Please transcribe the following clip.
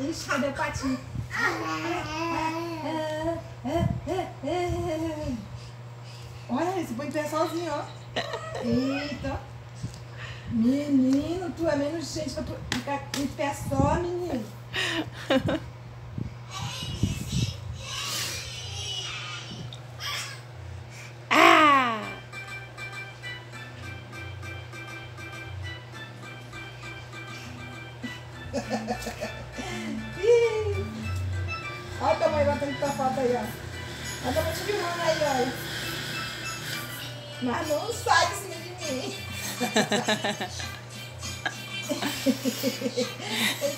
Ixi, cadê o patinho? Olha, esse põe pé sozinho, ó. Eita. Menino, tu é menos gente pra ficar em pé só, menino. Olha o tamanho batendo tua foto aí, ó. Olha o tamanho te filmando aí, ó. Mas não sai de cima de mim. Ele